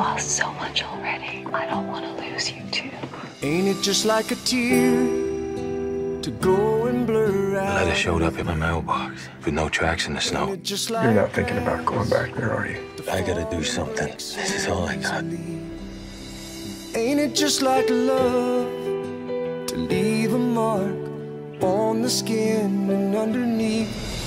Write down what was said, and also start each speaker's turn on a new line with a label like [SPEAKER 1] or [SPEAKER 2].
[SPEAKER 1] lost so much already. I don't want to lose you too.
[SPEAKER 2] Ain't it just like a tear to go and blur out?
[SPEAKER 3] The letter showed up in my mailbox with no tracks in the snow.
[SPEAKER 2] Just like
[SPEAKER 4] You're not thinking about going back there, are you?
[SPEAKER 3] I gotta do something. This is all I got.
[SPEAKER 2] Ain't it just like love to leave a mark on the skin and underneath?